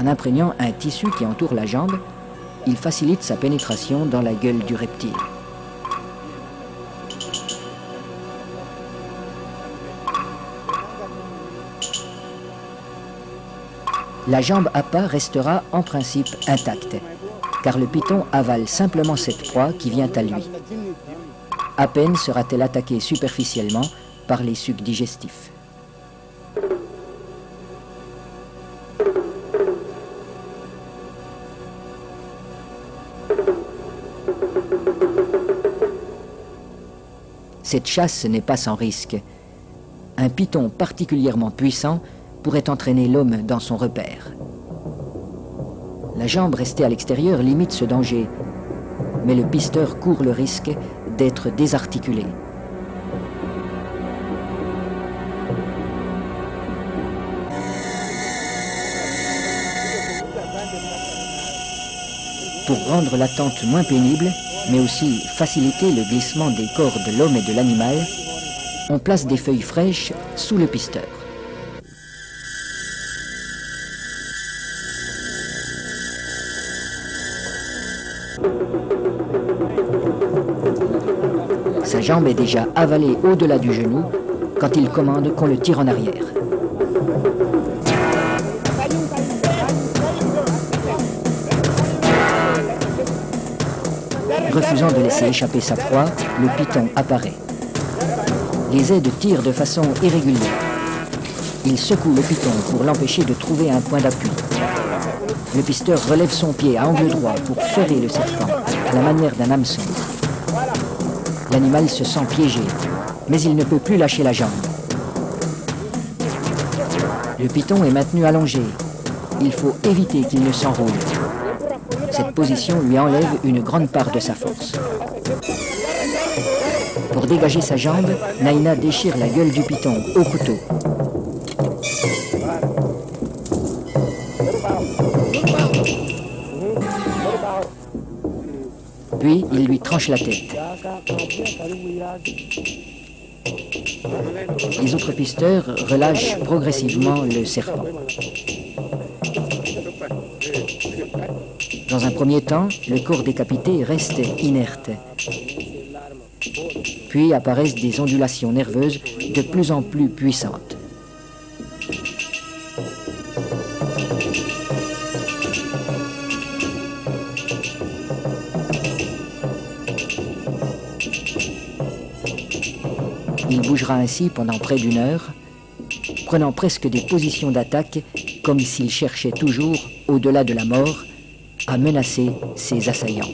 En imprégnant un tissu qui entoure la jambe, il facilite sa pénétration dans la gueule du reptile. La jambe à pas restera en principe intacte, car le python avale simplement cette proie qui vient à lui. À peine sera-t-elle attaquée superficiellement par les sucs digestifs. Cette chasse n'est pas sans risque. Un python particulièrement puissant pourrait entraîner l'homme dans son repère. La jambe restée à l'extérieur limite ce danger, mais le pisteur court le risque d'être désarticulé. Pour rendre l'attente moins pénible, mais aussi faciliter le glissement des corps de l'homme et de l'animal, on place des feuilles fraîches sous le pisteur. Sa jambe est déjà avalée au-delà du genou quand il commande qu'on le tire en arrière. Refusant de laisser échapper sa proie, le python apparaît. Les aides tirent de façon irrégulière. Il secoue le python pour l'empêcher de trouver un point d'appui. Le pisteur relève son pied à angle droit pour ferrer le serpent, à la manière d'un hameçon. L'animal se sent piégé, mais il ne peut plus lâcher la jambe. Le python est maintenu allongé. Il faut éviter qu'il ne s'enroule. Cette position lui enlève une grande part de sa force. Pour dégager sa jambe, Naina déchire la gueule du python au couteau. Puis il lui tranche la tête. Les autres pisteurs relâchent progressivement le serpent. Dans un premier temps, le corps décapité reste inerte. Puis apparaissent des ondulations nerveuses de plus en plus puissantes. Il bougera ainsi pendant près d'une heure, prenant presque des positions d'attaque comme s'il cherchait toujours, au-delà de la mort, à menacer ses assaillants.